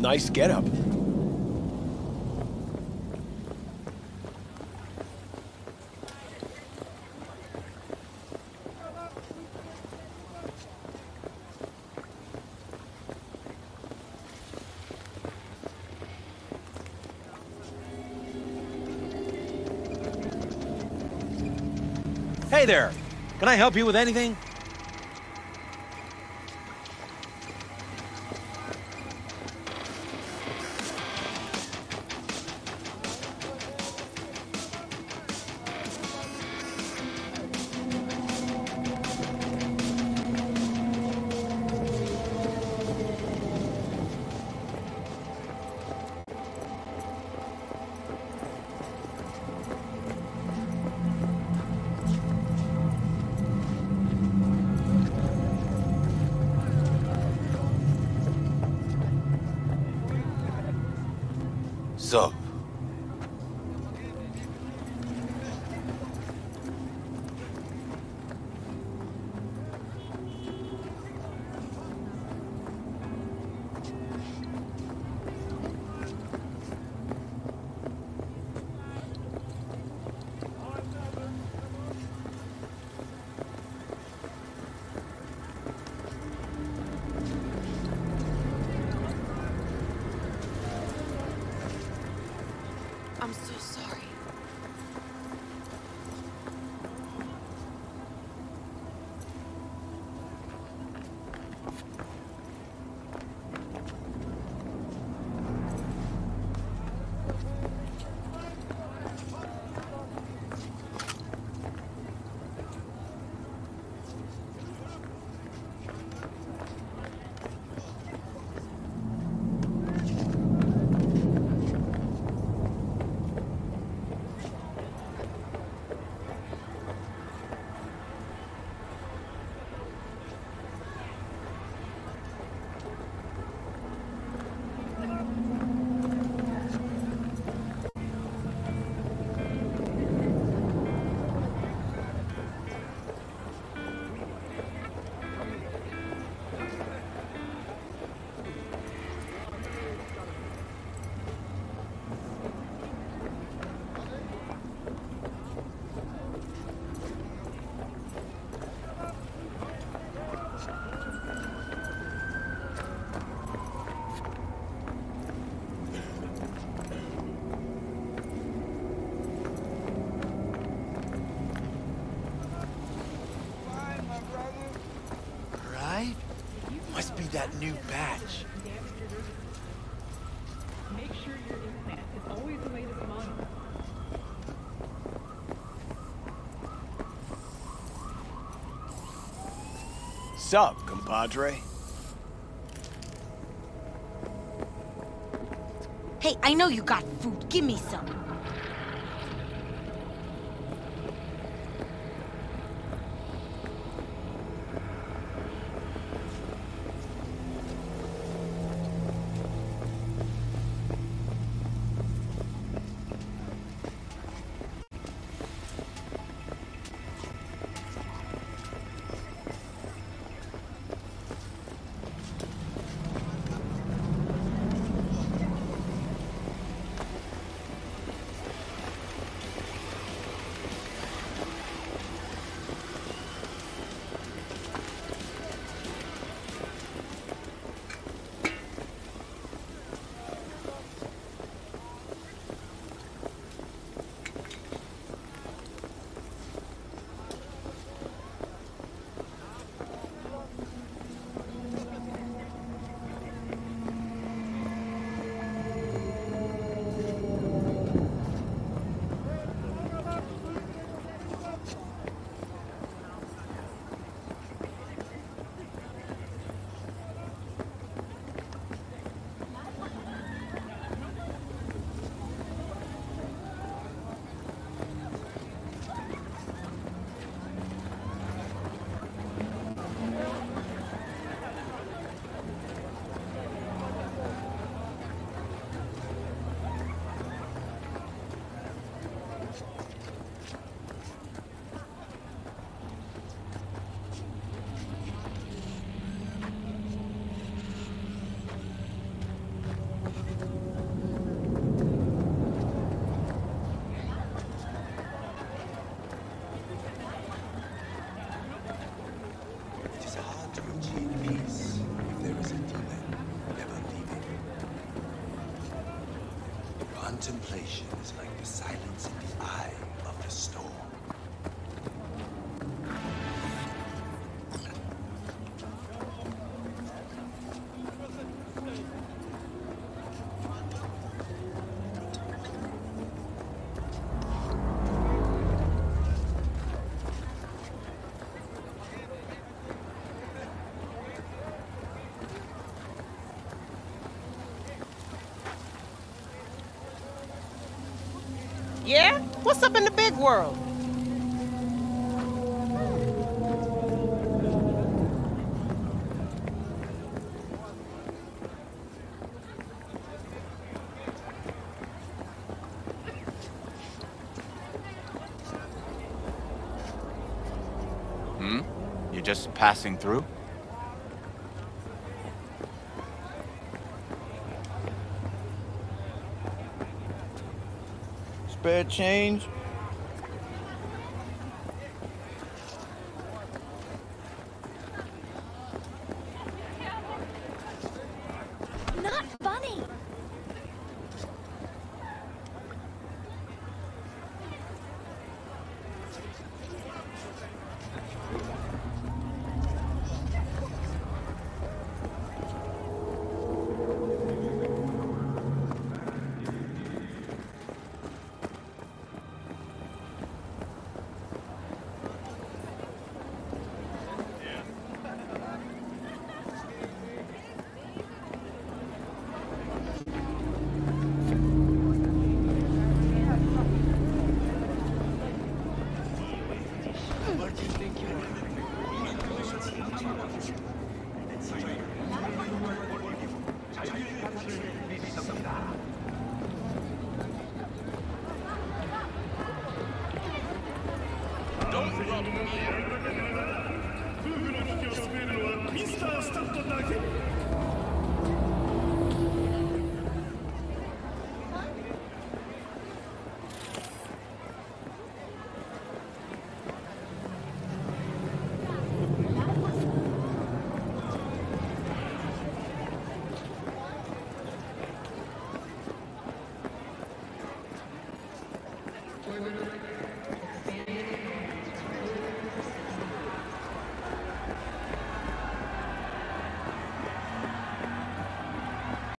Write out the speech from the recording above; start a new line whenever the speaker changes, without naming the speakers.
Nice getup.
Hey there! Can I help you with anything?
Sup?
That new batch.
Make sure your implant is always the latest model.
Sup, compadre?
Hey, I know you got food. Give me some. Contemplation is like
Yeah? What's up in the big world?
Hmm? You're just passing through?
Spare change?